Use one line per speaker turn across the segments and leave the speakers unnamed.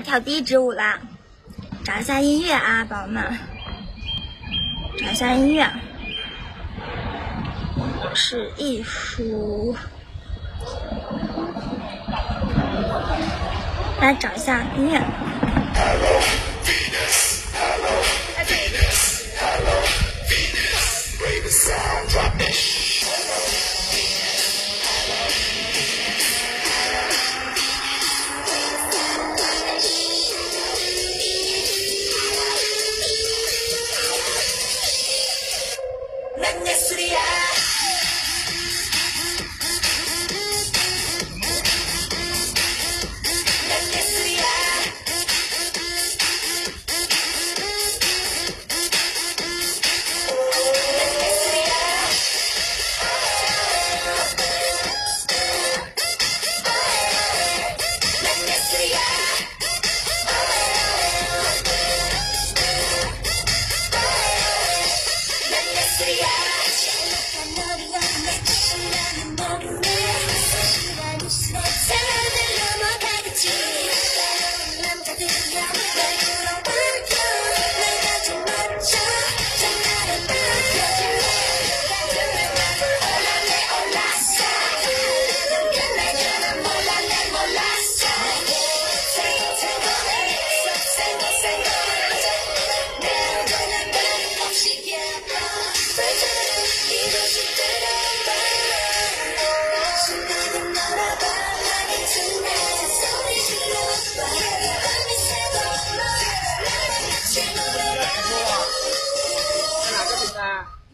跳第一支舞啦！找一下音乐啊，宝宝们，找一下音乐。是艺术，来找一下音乐。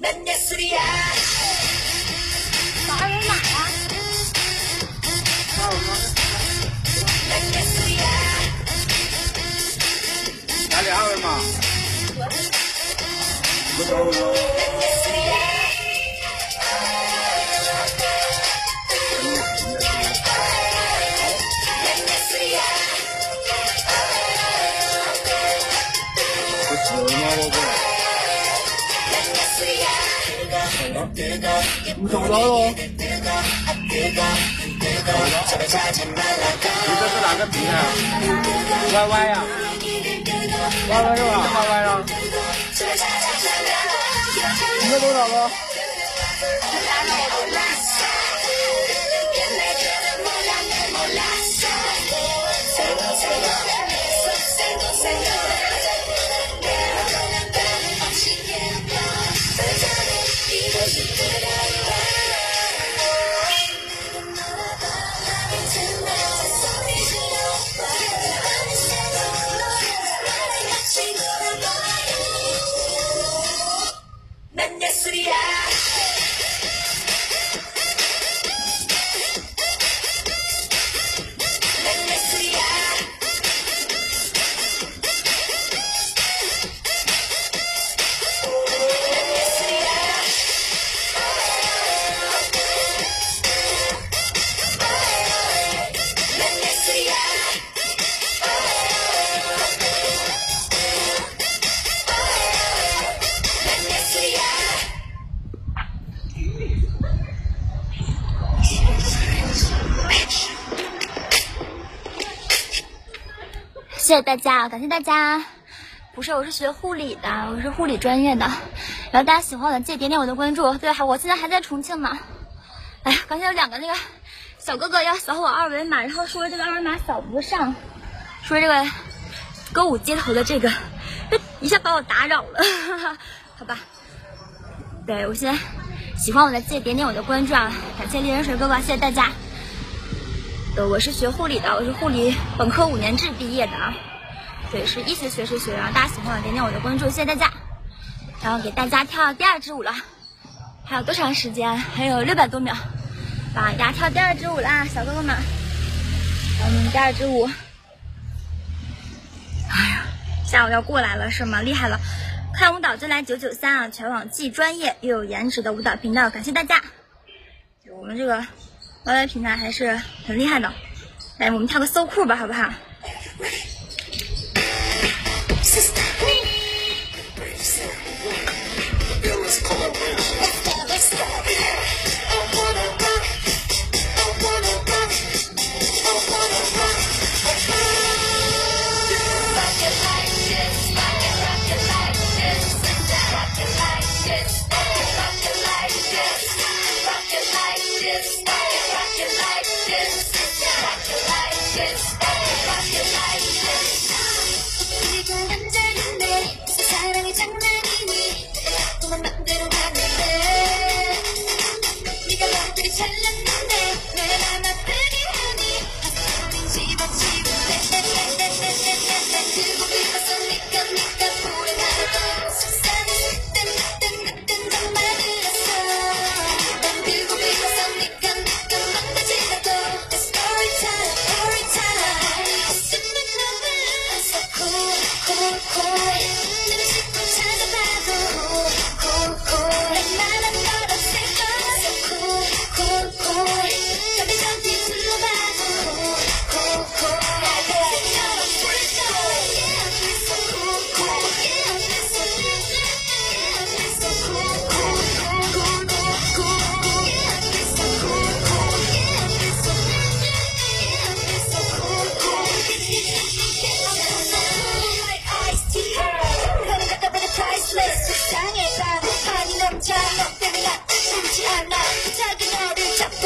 ನನ್ನ ಹೆಸರು ನನ್ನ ಹೆಸರು ಯಾವ 你找不到喽？你这是哪个平台？Y Y 呀？Y Y 是吧？Y Y 啊？你这多少个？
谢谢大家，感谢大家。不是，我是学护理的，我是护理专业的。然后大家喜欢我的，记得点点我的关注。对，我现在还在重庆呢。哎呀，刚才有两个那个小哥哥要扫我二维码，然后说这个二维码扫不上，说这个歌舞街头的这个，一下把我打扰了。好吧，对我现在喜欢我的，记得点点我的关注啊！感谢丽人水哥哥，谢谢大家。我是学护理的，我是护理本科五年制毕业的啊。对，是医学学士学员，大家喜欢我点点我的关注，谢谢大家。然后给大家跳第二支舞了，还有多长时间？还有六百多秒，把牙跳第二支舞啦，小哥哥们。我们，第二支舞。哎呀，下午要过来了是吗？厉害了！看舞蹈就来九九三啊，全网既专业又有颜值的舞蹈频道，感谢大家。我们这个 YY 平台还是很厉害的。来，我们跳个搜酷吧，好不好？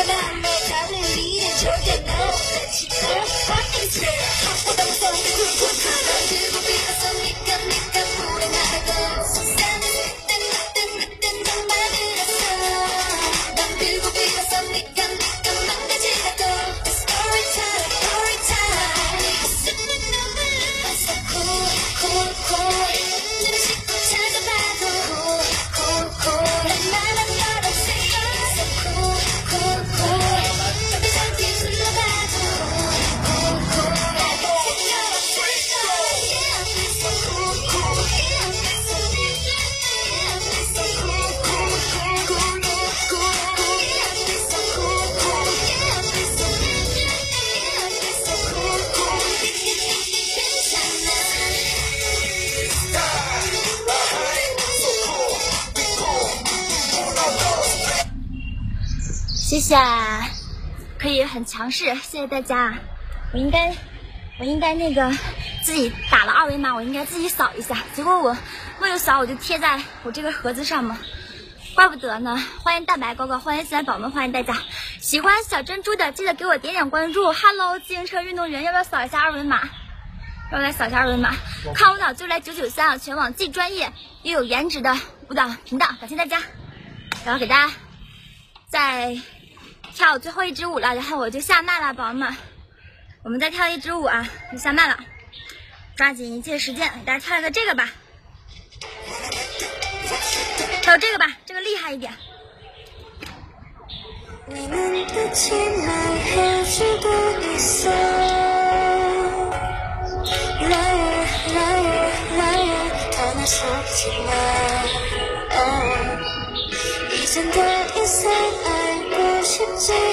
Come on, 谢谢，可以很强势，谢谢大家。我应该，我应该那个自己打了二维码，我应该自己扫一下。结果我没有扫，我就贴在我这个盒子上嘛，怪不得呢。欢迎大白哥哥，欢迎新来宝们，欢迎大家。喜欢小珍珠的记得给我点点关注。Hello，自行车运动员，要不要扫一下二维码？要不要来扫一下二维码？看舞蹈就来九九三啊，全网既专业又有颜值的舞蹈频道，感谢大家。然后给大家再。跳最后一支舞。了，然后我就下麦了，宝宝们，我们再跳一支舞。啊，就下麦了，抓紧一切时间，给大家跳一个这个吧，跳这个吧，这个厉害一点。쉽지 say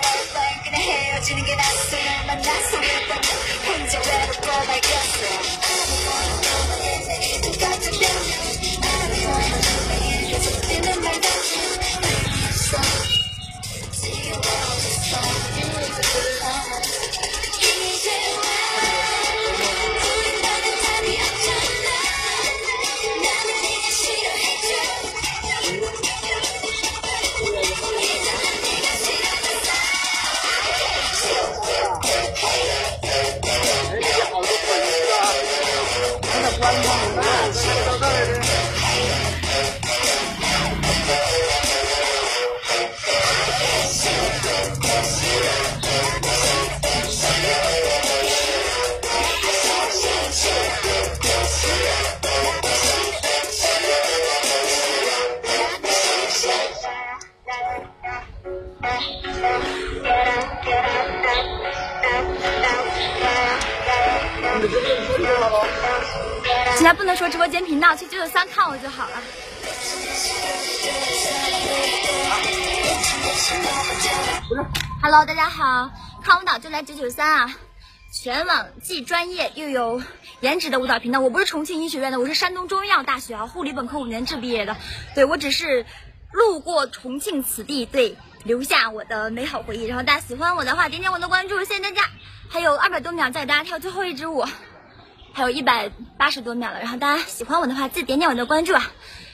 난 그냥 헤어지는 게 낫어. 만났어 现在不能说直播间频道，去九九三看我就好了。Hello，大家好，看舞蹈就来九九三啊！全网既专业又有颜值的舞蹈频道。我不是重庆医学院的，我是山东中医药大学啊护理本科五年制毕业的。对我只是路过重庆此地，对，留下我的美好回忆。然后大家喜欢我的话，点点我的关注，谢谢大家。还有二百多秒，再给大家跳最后一支舞。还有一百八十多秒了。然后大家喜欢我的话，记得点点我的关注啊！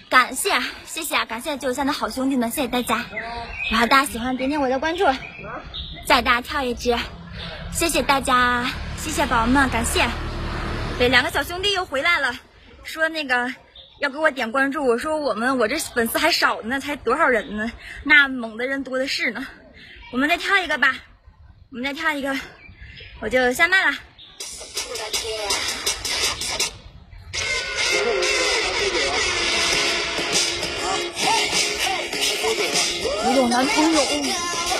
感谢，谢谢啊！感谢九三的好兄弟们，谢谢大家。然后大家喜欢点点我的关注，再大家跳一支，谢谢大家，谢谢宝宝们，感谢。对，两个小兄弟又回来了，说那个要给我点关注。我说我们我这粉丝还少呢，才多少人呢？那猛的人多的是呢。我们再跳一个吧，我们再跳一个，我就下麦了。我有男朋友。